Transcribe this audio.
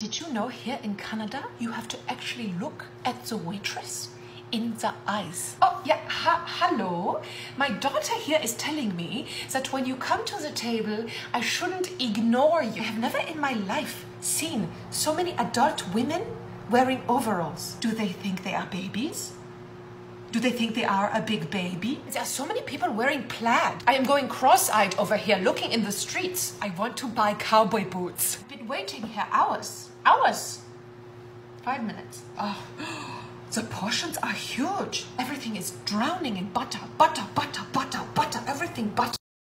Did you know here in Canada you have to actually look at the waitress in the eyes? Oh, yeah, ha- hello. My daughter here is telling me that when you come to the table, I shouldn't ignore you. I have never in my life seen so many adult women wearing overalls. Do they think they are babies? Do they think they are a big baby? There are so many people wearing plaid. I am going cross eyed over here looking in the streets. I want to buy cowboy boots. Waiting here hours. Hours. Five minutes. Oh, the portions are huge. Everything is drowning in butter, butter, butter, butter, butter, everything butter.